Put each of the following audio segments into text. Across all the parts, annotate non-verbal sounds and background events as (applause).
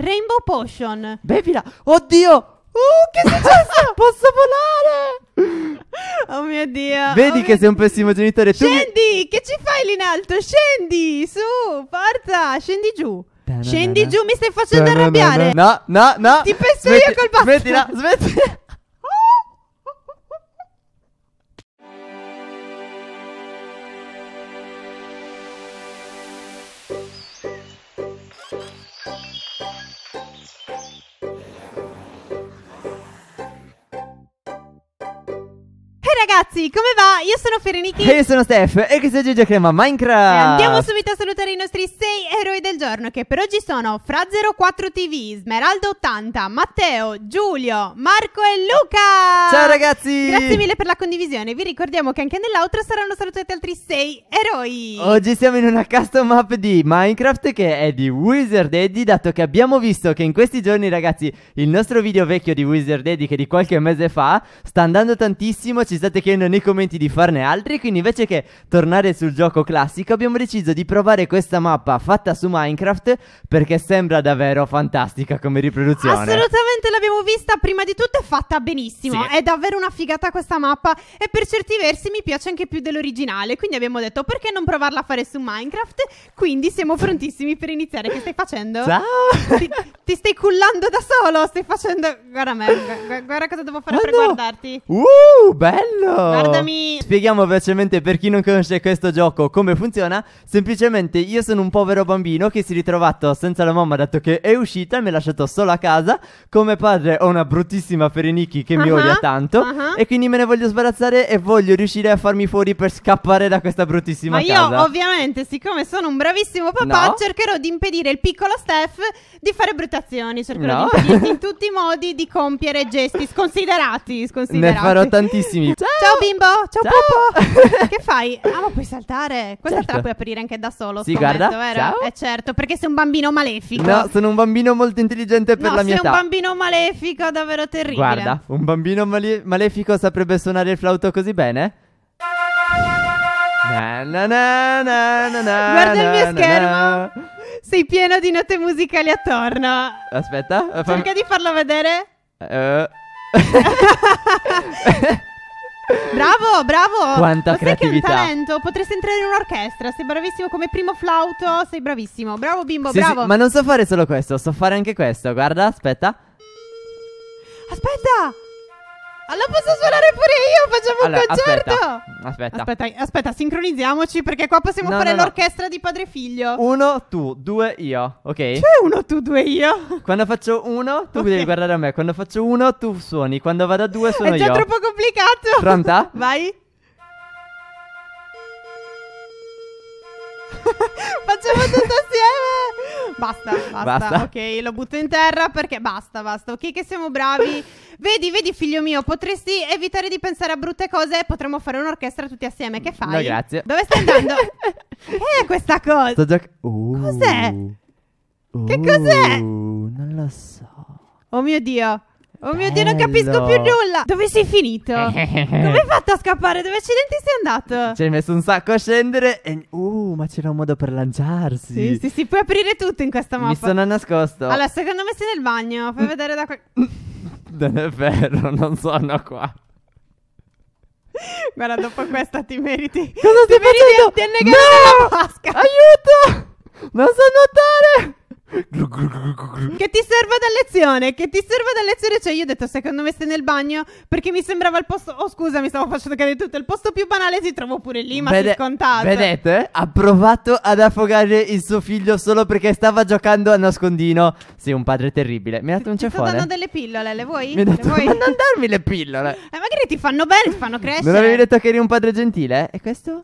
Rainbow Potion. Bevila. Oddio. Uh, che è successo? (laughs) Posso volare? Oh mio Dio. Vedi oh che mio sei un pessimo genitore. Tu mi- Scendi, che ci fai lì in alto? Scendi, su, forza, scendi giù. Da-na-na-na. Scendi giù, mi stai facendo Da-na-na-na. arrabbiare. No, no, no. Ti pesto io col bastone. Smettila, smettila. (laughs) ragazzi, come va? Io sono Fereniki. E io sono Steph e questo è Gigi Crema E Minecraft. andiamo subito a salutare i nostri 6 eroi del giorno che per oggi sono Fra04 TV, Smeraldo 80, Matteo, Giulio, Marco e Luca. Ciao ragazzi. Grazie mille per la condivisione. Vi ricordiamo che anche nell'outro saranno salutati altri 6 eroi. Oggi siamo in una custom map di Minecraft che è di Wizard Eddie Dato che abbiamo visto che in questi giorni ragazzi Il nostro video vecchio di Wizard Eddie che di qualche mese fa Sta andando tantissimo Ci state chiedendo nei commenti di farne altri Quindi invece che tornare sul gioco classico Abbiamo deciso di provare questa mappa fatta su Minecraft Perché sembra davvero fantastica come riproduzione Assolutamente l'abbiamo vista, prima di tutto è fatta benissimo, Sì. è davvero una figata questa mappa e per certi versi mi piace anche più dell'originale, quindi abbiamo detto perché non provarla a fare su Minecraft, quindi siamo prontissimi per iniziare, che stai facendo? Ciao Ti, ti stai cullando da solo, stai facendo... Guarda me, gu- guarda cosa devo fare Ma per no. guardarti. Uh, bello! Guardami. Spieghiamo velocemente per chi non conosce questo gioco come funziona. Semplicemente io sono un povero bambino che si è ritrovato senza la mamma dato che è uscita e mi ha lasciato solo a casa. Come padre ho una bruttissima Fereniki che mi Ah, odia tanto ah. e quindi me ne voglio sbarazzare e voglio riuscire a farmi fuori per scappare da questa bruttissima Ma io casa. ovviamente, siccome sono un bravissimo papà, No. cercherò di impedire il piccolo Steph di fare brutte azioni. Cercherò No. di impedirti in tutti i modi di compiere gesti sconsiderati. (laughs) ne sconsiderati. farò tantissimi. Ciao bimbo, ciao, Ciao. Pupo. (laughs) che fai? Ah, ma puoi saltare? Questa te Certo. la puoi aprire anche da solo. Sì, scommetto, guarda. vero? Ciao. Eh certo, perché sei un bambino malefico. No, sono un bambino molto intelligente per No, la mia sei età. un bambino malefico, davvero terribile. Guarda, un bambino male- malefico saprebbe suonare il flauto così bene? Na na na na na na Guarda il mio schermo. na. Sei pieno di note musicali attorno. Aspetta, eh, fammi- Cerca di farlo vedere. Eh, (laughs) (laughs) Bravo, bravo. Quanta Lo sai che è un creatività. talento? Potresti entrare in un'orchestra. Sei bravissimo come primo flauto. Sei bravissimo. Bravo bimbo, sì, sì, bravo. ma non so fare solo questo, so fare anche questo. Guarda, aspetta. Aspetta. Allora posso suonare pure io. Facciamo Allora, un concerto. aspetta. Aspetta. Aspetta, aspetta, sincronizziamoci perché qua possiamo No, fare no, no. l'orchestra di padre e figlio. Uno, tu, due, io, ok? C'è uno, tu, due, io. Quando faccio uno, tu Ok. devi guardare a me. Quando faccio uno, tu suoni. Quando vado a due, suono È già io. troppo complicato. Pronta? Vai. (laughs) Facciamo tutto assieme. Basta, basta, Basta. Ok, lo butto in terra perché basta, basta. Ok, che siamo bravi. (laughs) Vedi, vedi, figlio mio, potresti evitare di pensare a brutte cose e potremmo fare un'orchestra tutti assieme. Che fai? No, grazie. Dove stai andando? (laughs) che è questa cosa? Sto gioc- Uh. Cos'è? Che cos'è? Uh, Non lo so. Oh mio Dio. Oh mio Dio, non capisco più nulla. Dove sei finito? (laughs) Come hai fatto a scappare? Dove accidenti sei andato? Ci hai messo un sacco a scendere e... Uh, ma c'era un modo per lanciarsi. Sì, sì, sì, puoi aprire tutto in questa Mi mappa. sono nascosto. Allora, secondo me sei nel bagno. Fai vedere da qua. (laughs) Non è vero, non sono qua. Guarda, dopo questa ti meriti. Cosa Ti stai meriti annegare No! nella vasca. Aiuto! Non so nuotare! Che ti serve da lezione? Che ti serve da lezione? Cioè, io ho detto, secondo me stai nel bagno. Perché mi sembrava il posto. Oh, scusa, mi stavo facendo cadere tutto. Il posto più banale si trova pure lì, ma Vede- scontato. Vedete? Ha provato ad affogare il suo figlio solo perché stava giocando a nascondino. Sei un padre terribile. Mi ha dato un Ti sto ceffone. dando delle pillole, le vuoi? Mi ha Le detto, vuoi? (laughs) ma non darmi le pillole. Eh, magari ti fanno bene, ti fanno crescere. Non avevi detto che eri un padre gentile? E questo?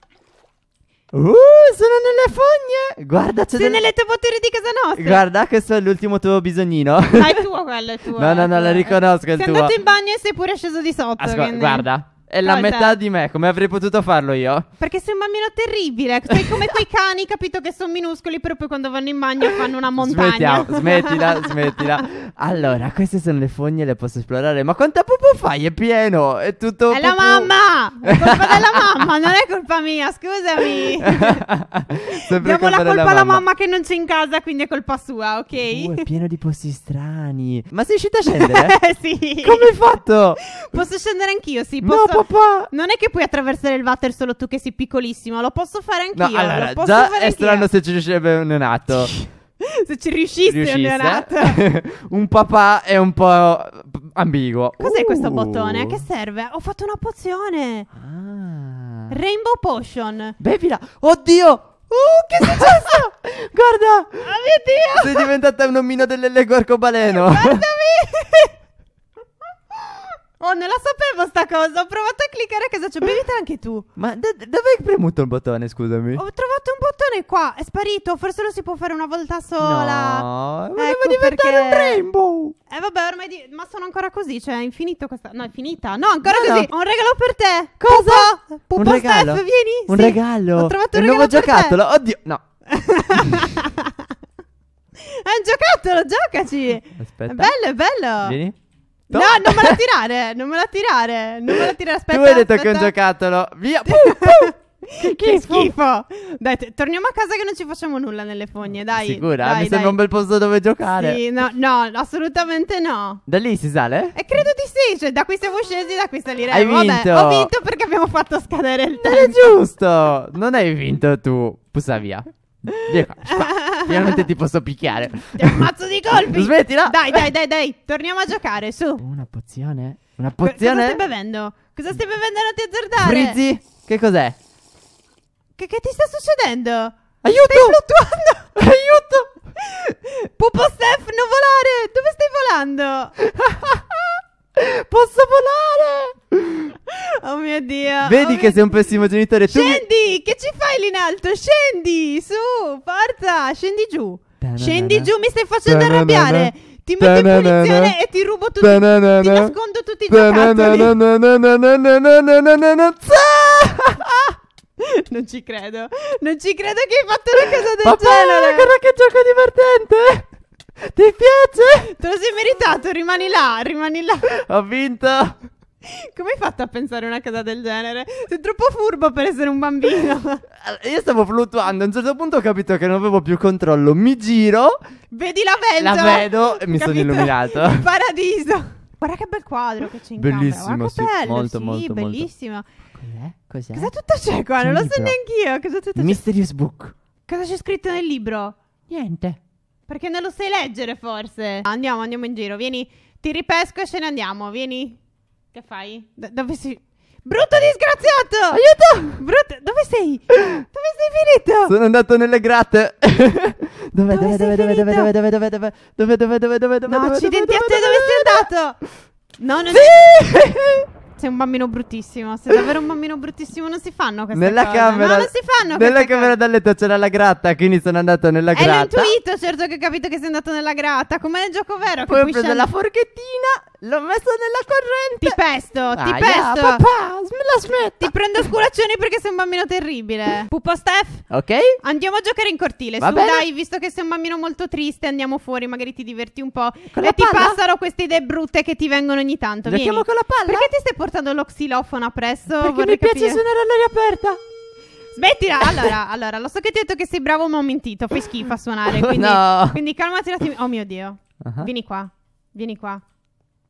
Uh, sono nelle fogne! Guarda, c'è Sei del- nelle tue poteri di casa nostra. Guarda, questo è l'ultimo tuo bisognino. Dai, è tuo quello, è tuo. (laughs) No, no, no, la riconosco, è il Sei tuo. andato in bagno e sei pure sceso di sotto. Ascolta, quindi- guarda, è la metà di me. Come avrei potuto farlo io? Perché sei un bambino terribile. Sei come quei cani, capito, che sono minuscoli, però poi quando vanno in bagno fanno una montagna. Smettiamo, smettila, (laughs) smettila. Allora, queste sono le fogne, le posso esplorare. Ma quanta pupù fai? È pieno, è tutto. È la pupù. mamma! È colpa (laughs) della mamma, non è colpa mia, scusami. (laughs) Diamo la della colpa alla mamma che non c'è in casa, quindi è colpa sua, ok? Uh, è pieno di posti strani. Ma sei riuscita a scendere? Sì. Come hai fatto? Posso scendere anch'io, sì. No, Posso... papà. Non è che puoi attraversare il water solo tu che sei piccolissimo, lo posso fare No, anch'io. allora, lo già è strano se ci riuscirebbe un neonato. (laughs) Se ci riuscisse, un neonato. Riuscisse. (laughs) un papà è un po' ambiguo. Cos'è questo Uh. bottone? A che serve? Ho fatto una pozione. Ah. Rainbow Potion. Bevila. Oddio. Uh, che è successo? (laughs) Guarda. Oh mio Dio! Sei diventata un omino dell'Lego arcobaleno. Guardami! Oh, non la sapevo sta cosa. Ho provato a cliccare a casa. Cioè, bevitela anche tu. Ma do- dove hai premuto il bottone, scusami? Ho trovato un bottone qua. È sparito. Forse lo si può fare una volta sola. No, voleva Ecco diventare perché- un rainbow. Eh vabbè, ormai di- ma sono ancora così, cioè è infinito questa No, è finita. No, ancora No, così. no. Ho un regalo per te. Cosa? Pupo, Pupo un regalo? Steph, vieni. Un Sì. regalo. Ho trovato un un nuovo per te. giocattolo. Oddio, no. (laughs) È un giocattolo, giocaci. Aspetta. È bello, è bello. Vieni. No, non me la tirare, non me la tirare, non me la tirare, aspetta. tu hai detto che è un aspetta. giocattolo. Via. (laughs) Puh, puh. Che Che schifo. Dai, te- torniamo a casa che non ci facciamo nulla nelle fogne, dai. Sicura? Dai, Mi dai. sembra un bel posto dove giocare. Sì, no, no, assolutamente no. Da lì si sale? E credo di sì, cioè da qui siamo scesi, da qui saliremo. Hai Vabbè, vinto. ho vinto perché abbiamo fatto scadere il Non è tempo. giusto. Non hai vinto tu. Pussa via. Via qua. (laughs) Finalmente ti posso picchiare. Ti ammazzo di colpi. Smettila. Dai, dai, dai, dai, torniamo a giocare, su. Una pozione? Una Co- Cosa pozione? stai bevendo? Cosa stai bevendo? Non ti azzardare. Frizzi? Che cos'è? Che, che ti sta succedendo? Aiuto! Stai fluttuando. (laughs) Aiuto! Pupo Steph, non volare! Dove stai volando? (laughs) Posso volare! mio Dio. Vedi oh che mio... sei un pessimo genitore. Scendi, mi... che ci fai lì in alto? Scendi, su, forza, scendi giù. Da-na-na-na. Scendi giù, mi stai facendo Da-na-na-na. arrabbiare. Ti metto in punizione e ti rubo tutti. Da-na-na-na. Ti nascondo tutti i giocattoli. Non ci credo. Non ci credo che hai fatto una cosa del Papà, genere. Guarda che gioco divertente. Ti piace? Te lo sei meritato, rimani là, rimani là. Ho vinto. Come hai fatto a pensare una cosa del genere? Sei troppo furbo per essere un bambino. (laughs) Io stavo fluttuando, a un certo punto ho capito che non avevo più controllo. Mi giro, Vedi la ventola? la vedo e mi sono Capito? illuminato. Il paradiso. Guarda che bel quadro che c'è in Bellissimo, camera. Sì, bello, molto, sì, molto, bellissimo. Cos'è? Cos'è? Cosa tutto c'è qua? C'è Non lo so libro. neanch'io. Cosa, tutto c'è? Mysterious Book. Cosa c'è scritto nel libro? Niente. Perché non lo sai leggere, forse. Andiamo, andiamo in giro. Vieni, ti ripesco e ce ne andiamo. Vieni. Che fai? Do- dove sei? Brutto disgraziato! Aiuto! Brutto, dove sei? Dove sei finito? Sono andato nelle gratte. dove, Dove dove, sei dove, dove, dove, finito? dove, dove, dove, dove, dove, dove, dove, dove, No, dove, accidenti a dove, te, dove sei andato? No, non Sì! Sei un bambino bruttissimo. Sei davvero un bambino bruttissimo. Non si fanno queste Nella cose. camera No, non si fanno Nella camera da letto c'era la gratta, quindi sono andato nella E gratta. intuito, certo che ho capito che sei andato nella gratta. Come nel gioco vero. Poi ho preso scendere- la forchettina, l'ho messa nella corrente. Ti pesto, ti Aia, pesto. papà, me la smetta. Ti prendo scolazioni perché sei un bambino terribile. Pupo Steph, Ok? andiamo a giocare in cortile. Va Su, bene. dai, visto che sei un bambino molto triste, andiamo fuori, magari ti diverti un po'. Con e ti palla? passano queste idee brutte che ti vengono ogni tanto. Giochiamo Vieni. con la palla? Perché ti stai portando lo xilofono appresso? Perché mi piace capire. suonare all'aria aperta. Smettila! Allora, allora, lo so che ti ho detto che sei bravo, ma ho mentito. Fai schifo a suonare. Quindi, no. quindi calmati un attimo. Oh mio dio. Ah. Vieni qua. Vieni qua.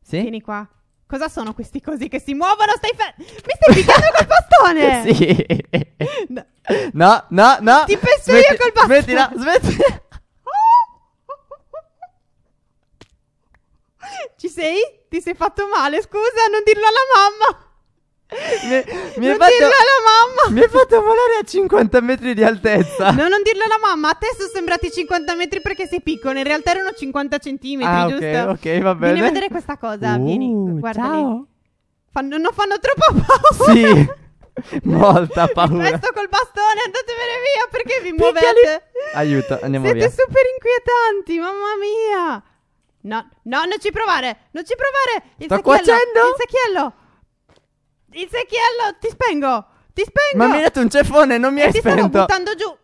Sì? Vieni qua. Cosa sono questi cosi che si muovono? Stai fe- Mi stai picchiando col bastone! (laughs) Sì. No. No, no, no. Ti pesto io col bastone. Smettila, smettila. (laughs) Ci sei? Ti sei fatto male? Scusa, non dirlo alla mamma. Mi, mi non hai dirlo fatto, alla mamma. mi hai fatto volare a 50 metri di altezza. No, non dirlo alla mamma. A te sono sembrati 50 metri perché sei piccolo. In realtà erano 50 centimetri, ah, giusto? ok, ok, va bene. Vieni a vedere questa cosa. Vieni, Uh, guardali. Ciao. Fanno, non fanno troppo paura. Sì. Molta paura. pesto col bastone, andatevene via perché vi muovete. Aiuto, andiamo Siete via. super inquietanti, mamma mia. No, no, non ci provare, non ci provare. Il Sto secchiello, cuocendo? Il secchiello. Il secchiello, ti spengo. Ti spengo. Ma mi hai dato un ceffone, non mi E hai ti stavo spento. buttando giù. (laughs)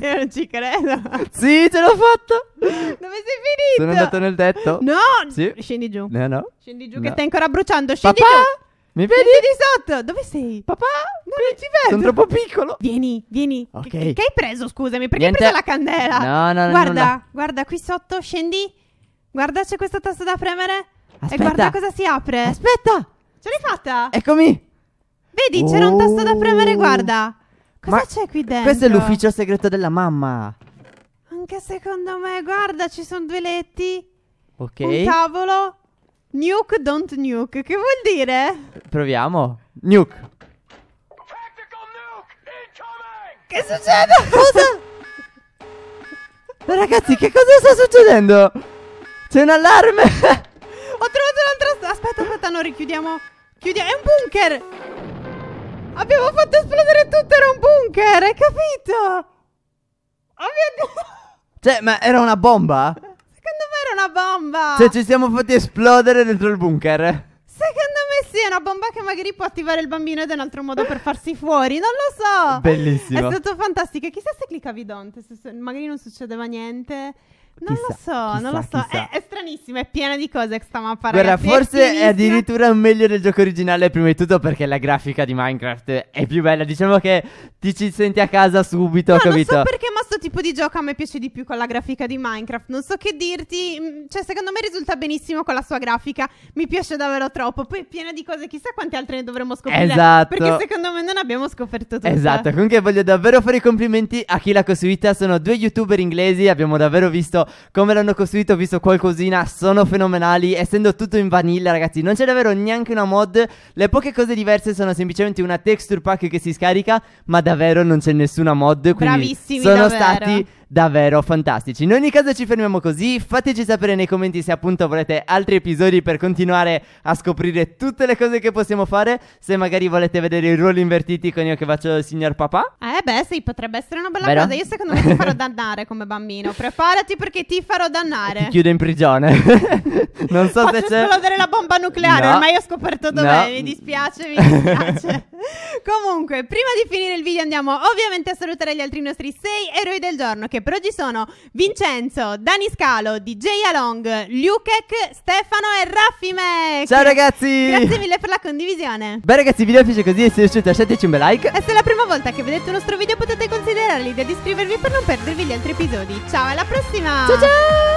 Io non ci credo. Sì, ce l'ho fatta. Dove sei finito? Sono andato nel tetto. No! Sì. Scendi giù. No, no. Scendi giù No. che stai ancora bruciando. Scendi Papà? giù. Mi vedi? Scendi di sotto. Dove sei? Papà? No, non ci vedo. Sono troppo piccolo. Vieni, vieni. Ok. Che, che hai preso, scusami? Perché Niente. hai preso la candela? No, no, no, Guarda, nulla. guarda qui sotto, scendi. Guarda, c'è questo tasto da premere. Aspetta. E guarda cosa si apre. Aspetta. Ce l'hai fatta? Eccomi. Vedi, c'era un tasto da premere, Oh. guarda. Cosa Ma c'è qui dentro? Questo è l'ufficio segreto della mamma. Anche secondo me, guarda, ci sono due letti, Ok. un tavolo. Nuke, don't nuke. Che vuol dire? Proviamo. Nuke. Che succede? (laughs) Cosa? Ragazzi, che cosa sta succedendo? C'è un allarme. (laughs) Ho trovato un'altra sta- Aspetta, aspetta, no, richiudiamo. Chiudiamo. È un bunker. Abbiamo fatto esplodere tutto, era un bunker, hai capito? Oh mio Dio. cioè, ma era una bomba? Una bomba. Cioè, ci siamo fatti esplodere dentro il bunker. Secondo me sì, è una bomba che magari può attivare il bambino ed è un altro modo per farsi fuori. Non lo so. Bellissimo. È stato fantastico. Chissà se cliccavi Dante, se- se magari non succedeva niente. Non lo Chissà, so, non lo chissà, so. chissà. È, è stranissimo, è piena di cose sta mappa, Guarda, ragazzi. forse è pienissima. addirittura meglio del gioco originale prima di tutto perché la grafica di Minecraft è più bella. Diciamo che ti ci senti a casa subito, No, capito? non so perché, ma sto tipo di gioco a me piace di più con la grafica di Minecraft. Non so che dirti. mm, Cioè, secondo me risulta benissimo con la sua grafica. Mi piace davvero troppo. Poi è piena di cose, chissà quante altre ne dovremmo scoprire. Esatto. Perché secondo me non abbiamo scoperto tutte. Esatto, comunque voglio davvero fare i complimenti a chi l'ha costruita. Sono due youtuber inglesi, abbiamo davvero visto come l'hanno costruito, ho visto qualcosina, sono fenomenali. Essendo tutto in vanilla, ragazzi, non c'è davvero neanche una mod. Le poche cose diverse sono semplicemente una texture pack che si scarica, ma davvero non c'è nessuna mod. Quindi Bravissimi, sono davvero. stati davvero fantastici. In ogni caso ci fermiamo così. Fateci sapere nei commenti se appunto volete altri episodi per continuare a scoprire tutte le cose che possiamo fare. Se magari volete vedere i ruoli invertiti con io che faccio il signor papà. Eh beh, sì, potrebbe essere una bella Vero? cosa. Io secondo me ti farò dannare come bambino. Preparati perché ti farò Ti dannare. chiudo in prigione. (laughs) non so Faccio se c'è. esplodere la bomba nucleare. No. Ormai ho scoperto dov'è. No. Mi dispiace, mi (laughs) dispiace. Comunque, prima di finire il video, andiamo ovviamente a salutare gli altri nostri sei eroi del giorno. Che per oggi sono Vincenzo, Dani Scalo, DJ Along, Lukek, Stefano e Raffi Mac. Ciao ragazzi! Grazie mille per la condivisione. Beh ragazzi, il video piace così e se piaciuto lasciateci un bel like. E se è la prima volta che vedete un nostro video potete considerare l'idea di iscrivervi per non perdervi gli altri episodi. Ciao, alla prossima! Ciao ciao!